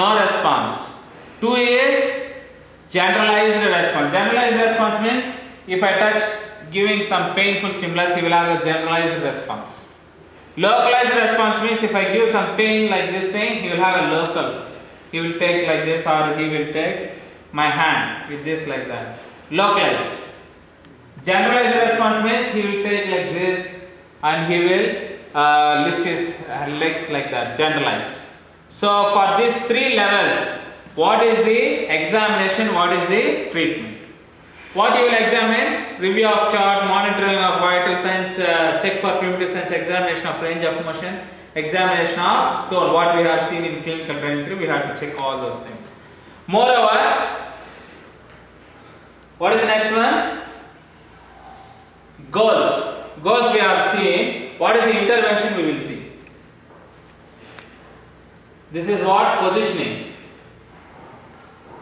no response. 2 is generalized response. Generalized response means if I touch giving some painful stimulus, he will have a generalized response. Localized response means if I give some pain like this thing, he will have a local. He will take like this or he will take my hand with this like that. Localized. Generalized response means he will take like this and he will uh, lift his uh, legs like that. Generalized. So for these three levels, what is the examination? What is the treatment? What you will examine? Review of chart, monitoring of vital signs, uh, check for primitive signs, examination of range of motion, examination of tone. What we have seen in clinical training 3, we have to check all those things. Moreover, what is the next one? Goals. Goals we have seen. What is the intervention we will see? This is what positioning.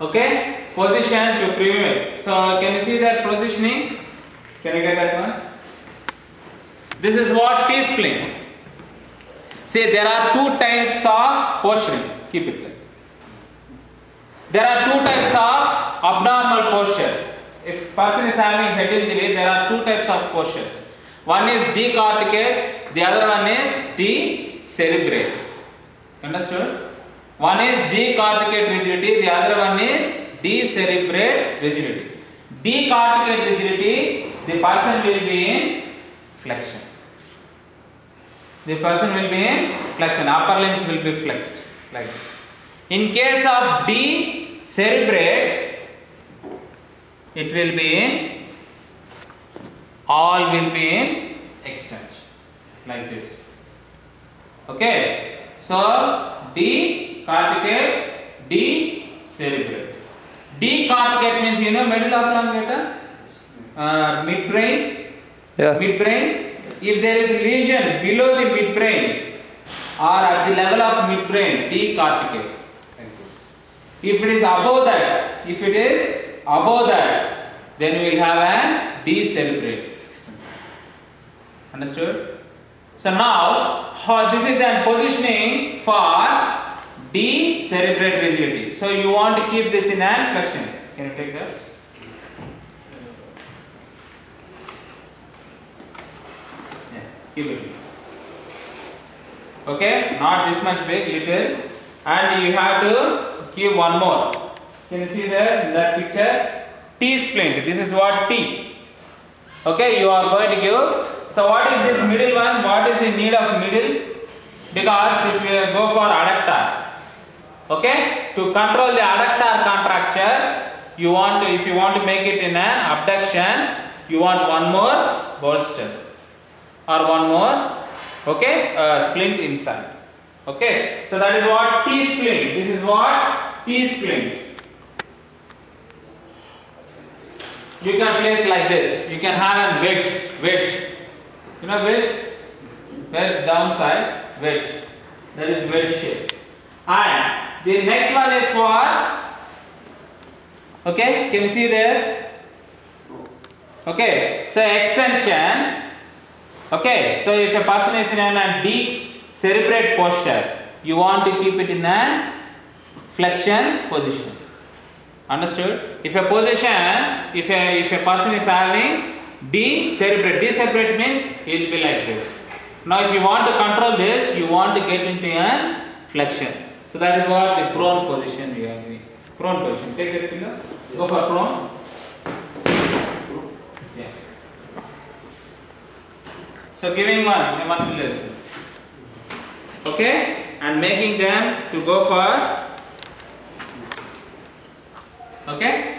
Okay, position to prevent. So can you see that positioning? Can you get that one? This is what T splint. See, there are two types of posturing. Keep it like. There are two types of abnormal postures. If person is having head injury, there are two types of postures. One is decorticate, the other one is decerebrate. Understood? One is decorticate rigidity, the other one is decerebrate rigidity. Decorticate rigidity, the person will be in flexion. The person will be in flexion, upper limbs will be flexed like this. In case of decerebrate, it will be in, all will be in extension like this. Okay, so decorticate, decerebrate. Decorticate means you know middle of longata, uh, midbrain, Yeah. midbrain. If there is lesion below the midbrain or at the level of midbrain, decorticate. If it is above that, if it is above that, then we will have an decerebrate. Understood? So now, this is a positioning for decerebrate rigidity. So you want to keep this in an flexion. Can you take that? Yeah, keep it. Okay, not this much big, little. And you have to give one more. Can you see there in that picture? T splint. This is what T. Okay, you are going to give. So what is this middle one? What is the need of middle? Because this will go for adductor. Okay, to control the adductor contracture, you want to, if you want to make it in an abduction, you want one more bolster or one more, okay, uh, splint inside. Okay, so that is what T splint. This is what T splint. You can place like this. You can have a wedge, wedge. You know wedge? Wedge downside, wedge. That is wedge shape. And the next one is for. Okay, can you see there? Okay, so extension. Okay, so if a person is in a decerebrate posture, you want to keep it in a flexion position. Understood? If a position, if a if a person is having decerebrate, decerebrate means it will be like this. Now, if you want to control this, you want to get into a flexion. So that is what the prone position we are doing. Prone position. Take it, pillow. Go for prone. Yeah. So giving one, a pillows. Okay, and making them to go for Okay?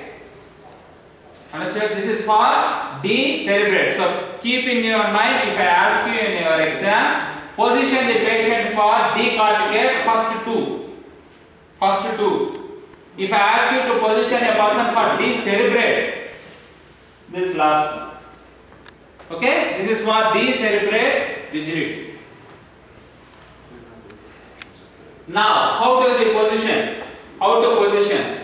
Understood? This is for decerebrate. So keep in your mind if I ask you in your exam, position the patient for decorticate first two. First two. If I ask you to position a person for decerebrate, this last one. Okay? This is for decerebrate rigidity. Now, how does the position? How to position?